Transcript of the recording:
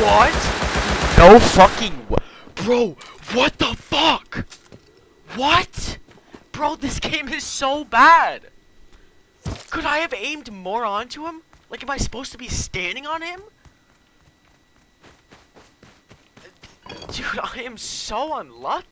What? No fucking Bro, what the fuck? What? Bro, this game is so bad. Could I have aimed more onto him? Like, am I supposed to be standing on him? Dude, I am so unlucky.